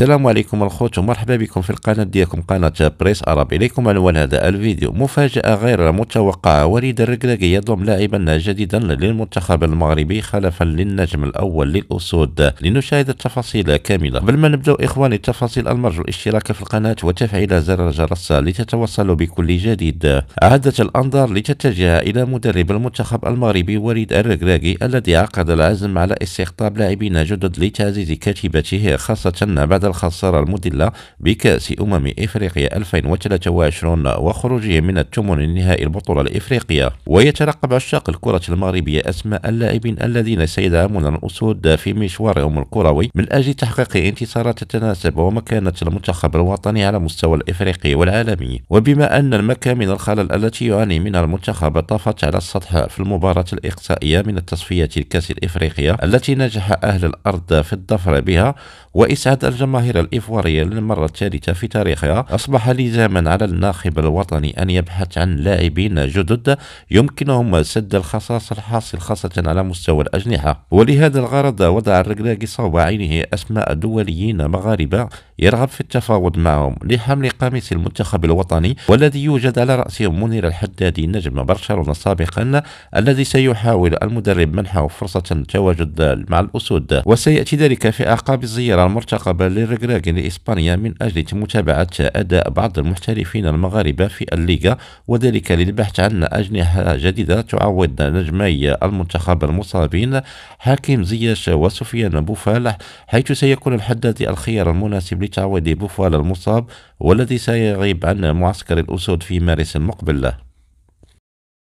السلام عليكم الخوت ومرحبا بكم في القناة ديالكم قناة بريس أراب إليكم عنوان هذا الفيديو مفاجأة غير متوقعة. وليد الركراكي يضم لاعبا جديدا للمنتخب المغربي خلفا للنجم الأول للأسود. لنشاهد التفاصيل كاملة. قبل ما نبدأ إخواني التفاصيل المرجو الاشتراك في القناة وتفعيل زر الجرس لتتوصلوا بكل جديد. عادت الأنظار لتتجه إلى مدرب المنتخب المغربي وليد الركراكي الذي عقد العزم على استقطاب لاعبين جدد لتعزيز كتيبته خاصة بعد الخسارة المذلة بكأس أمم إفريقيا 2023 وخروجه من الثمن النهائي البطولة الإفريقية. ويترقب عشاق الكرة المغربية أسماء اللاعبين الذين سيدعمون الأسود في مشوارهم الكروي من أجل تحقيق انتصارات تتناسب ومكانة المنتخب الوطني على مستوى الإفريقي والعالمي. وبما أن المكامن الخلل التي يعاني منها المنتخب طافت على السطح في المباراة الإقصائية من التصفية الكأس الإفريقية التي نجح أهل الأرض في الظفر بها وإسعاد الجماهير الإيفوارية للمرة الثالثة في تاريخها أصبح لزاما على الناخب الوطني أن يبحث عن لاعبين جدد يمكنهم سد الخصاص الحاصل خاصة على مستوى الأجنحة. ولهذا الغرض وضع الركراكي صوب عينه أسماء دوليين مغاربة يرغب في التفاوض معهم لحمل قميص المنتخب الوطني والذي يوجد على رأسهم منير الحدادي نجم برشلونة سابقا الذي سيحاول المدرب منحه فرصة التواجد مع الأسود. وسيأتي ذلك في أعقاب الزيارة المرتقبة للركراكي لإسبانيا من أجل متابعة أداء بعض المحترفين المغاربة في الليغا وذلك للبحث عن أجنحة جديدة تعوض نجمي المنتخب المصابين حكيم زياش وسفيان بوفال حيث سيكون الحدادي الخيار المناسب لتعويض بوفال المصاب والذي سيغيب عن معسكر الأسود في مارس المقبل